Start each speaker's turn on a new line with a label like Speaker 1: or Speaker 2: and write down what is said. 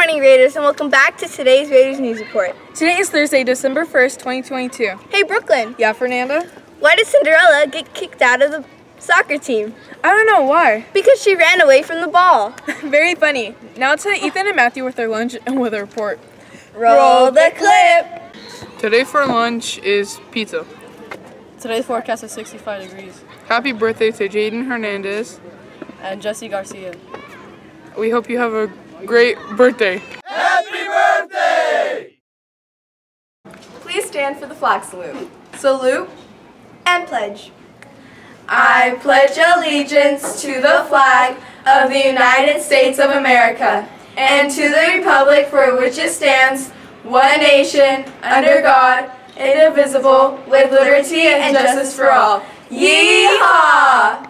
Speaker 1: morning, Raiders, and welcome back to today's Raiders News Report.
Speaker 2: Today is Thursday, December 1st, 2022.
Speaker 1: Hey, Brooklyn,
Speaker 2: Yeah, Fernanda?
Speaker 1: why did Cinderella get kicked out of the soccer team?
Speaker 2: I don't know why.
Speaker 1: Because she ran away from the ball.
Speaker 2: Very funny. Now to Ethan and Matthew with their lunch and weather report.
Speaker 1: Roll the clip.
Speaker 3: Today for lunch is pizza.
Speaker 4: Today's forecast is 65 degrees.
Speaker 3: Happy birthday to Jaden Hernandez.
Speaker 4: And Jesse Garcia.
Speaker 3: We hope you have a great birthday. Happy birthday!
Speaker 5: Please stand for the flag salute. Salute.
Speaker 1: And pledge.
Speaker 5: I pledge allegiance to the flag of the United States of America and to the republic for which it stands, one nation, under God, indivisible, with liberty and justice for all. Yeehaw!